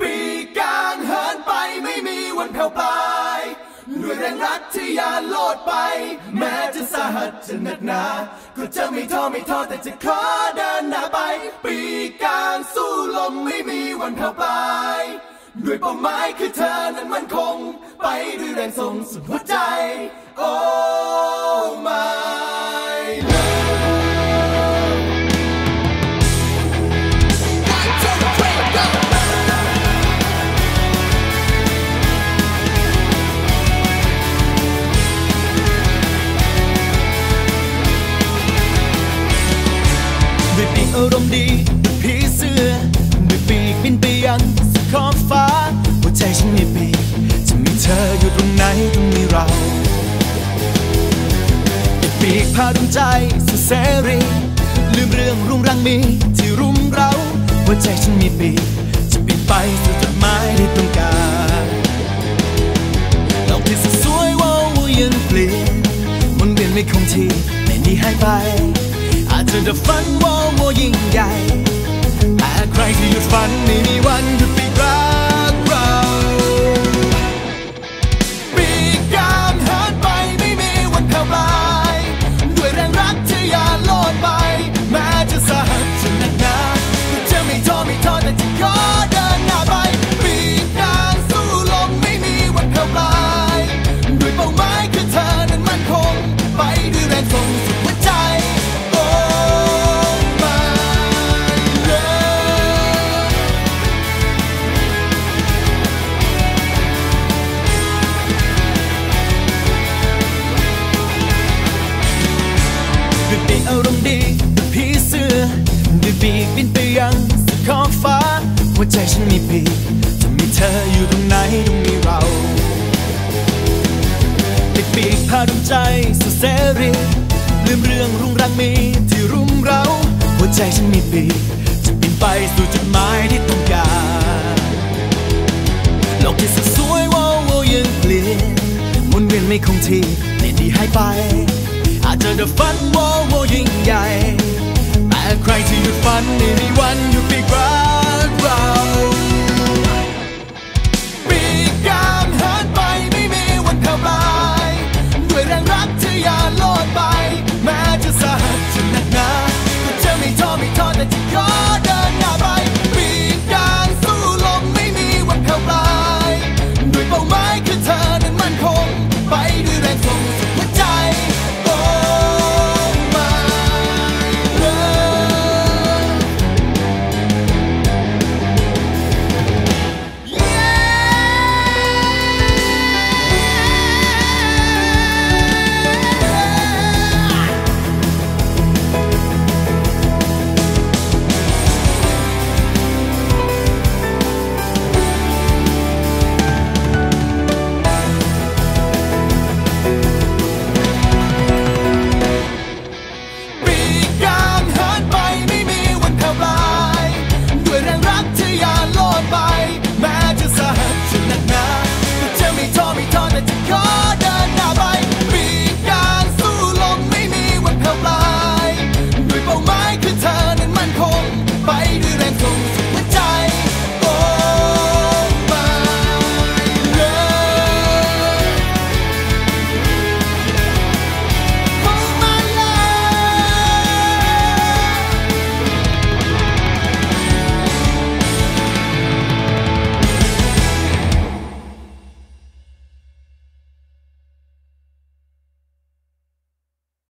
ปีกลางเหินไปไม่มีวันแผ่วปลายด้วยแรงรักที่ยานโลดไป แม้จะสาหัสจะหนักหนา ก็จะไม่ท้อไม่ท้อแต่จะขอเดินหน้าไป ปีกลางสู้ลมไม่มีวันแผ่วปลายด้วยเป้าหมายคือเธอนั้นมันคง ไปด้วยแรงส่งสุดหัวใจ โอ้ อารมณ์ดีผีเสื้อด้วยปีกบินไปยังสุดขอบฟ้า หัวใจฉันมีปีกจะมีเธออยู่ตรงไหนต้องมีเราด้วยปีกพาดวงใจสู่เสรีลืมเรื่องรุงรังมีที่รุมเราหัวใจฉันมีปีกจะบินไปสู่จุดหมายที่ต้องการโลกที่สวยว้าวยังเปลี่ยนมุนเวียนไม่คงที่ไม่หนีหายไป อาจจะดับฝันว่าว่ายิ่งใหญ่แต่ใครที่หยุดฝันไม่มีวันหยุดปีกรั ปีกบินไปยังสุดขอบฟ้า หัวใจฉันมีปีกจะมีเธออยู่ตรงไหนต้องมีเราด้วยปีกพาดวงใจสู่เสรีลืมเรื่องรุงรังมีที่รุมเรา หัวใจฉันมีปีกจะบินไปสู่จุดหมายที่ต้องการโลกที่สวยว้าวยังเปลี่ยนมุนเวียนไม่คงที่ไม่ดีหายไป อาจจะดับฝันว้าวยิ่งใหญ่ ใครที่หยุดฝันไม่มีวันหยุดปีกรักเราปีกกางหันไปไม่มีวันแผ่วปลายด้วยแรงรักที่ยาโลดไป แม้จะสาหัสจะหนักหนาก็จะไม่ท้อไม่ท้อแต่จะขอเดินหน้าไปปีกกางสู้ลมไม่มีวันแผ่วปลายด้วยเป้าหมายคือเธอนั้นมั่นคงไปด้วยแรงทรง